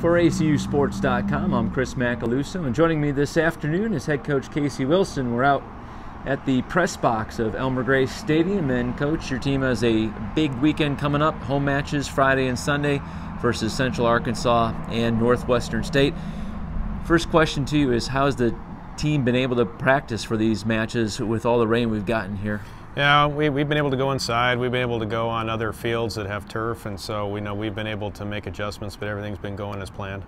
For ACUSports.com, I'm Chris Macaluso, and joining me this afternoon is head coach Casey Wilson. We're out at the press box of Elmer Gray Stadium, and coach, your team has a big weekend coming up. Home matches Friday and Sunday versus Central Arkansas and Northwestern State. First question to you is: How has the team been able to practice for these matches with all the rain we've gotten here? Yeah, we, we've been able to go inside. We've been able to go on other fields that have turf, and so we know we've been able to make adjustments, but everything's been going as planned.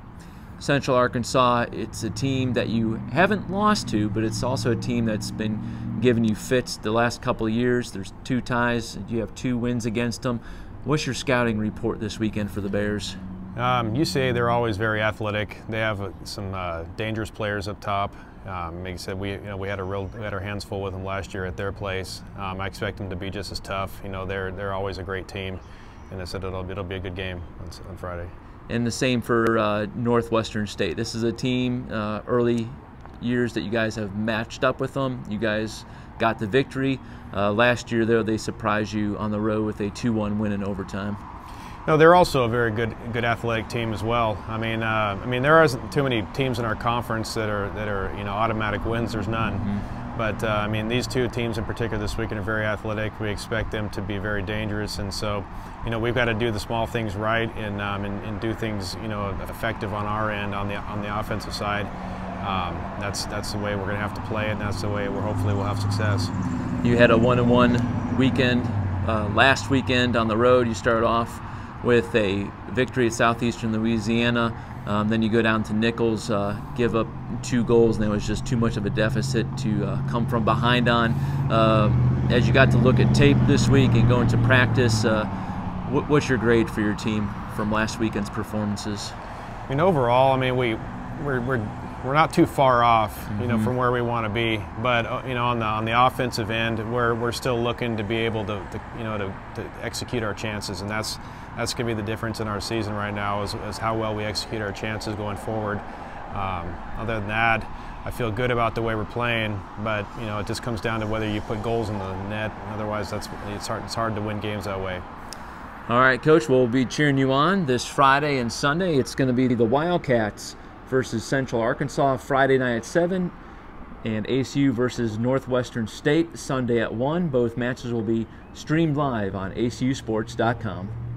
Central Arkansas, it's a team that you haven't lost to, but it's also a team that's been giving you fits the last couple of years. There's two ties, you have two wins against them. What's your scouting report this weekend for the Bears? Um, UCA, they're always very athletic. They have uh, some uh, dangerous players up top. Um, like I said, we you know we had a real we had our hands full with them last year at their place. Um, I expect them to be just as tough. You know, they're they're always a great team, and I said it'll it'll be a good game on, on Friday. And the same for uh, Northwestern State. This is a team uh, early years that you guys have matched up with them. You guys got the victory uh, last year. Though they surprised you on the road with a 2-1 win in overtime. No, they're also a very good, good athletic team as well. I mean, uh, I mean, there aren't too many teams in our conference that are that are you know automatic wins. There's none. Mm-hmm. But uh, I mean, these two teams in particular this weekend are very athletic. We expect them to be very dangerous, and so you know we've got to do the small things right and, um, and, and do things you know effective on our end on the on the offensive side. Um, that's that's the way we're going to have to play it, and that's the way we're hopefully we'll have success. You had a one-on-one weekend uh, last weekend on the road. You started off with a victory at Southeastern Louisiana. Um, then you go down to Nicholls, uh, give up two goals, and it was just too much of a deficit to uh, come from behind on. Uh, as you got to look at tape this week and go into practice, uh, what, what's your grade for your team from last weekend's performances? I mean, overall, I mean, we we're, we're we're not too far off, you know, mm-hmm. from where we want to be. But uh, you know, on the on the offensive end, we're we're still looking to be able to, to you know to, to, execute our chances, and that's that's going to be the difference in our season right now is, is how well we execute our chances going forward. Um, other than that, I feel good about the way we're playing, but you know, it just comes down to whether you put goals in the net. Otherwise, that's it's hard it's hard to win games that way. All right, Coach, we'll be cheering you on this Friday and Sunday. It's going to be the Wildcats versus Central Arkansas Friday night at 7 and ACU versus Northwestern State Sunday at 1. Both matches will be streamed live on acusports.com.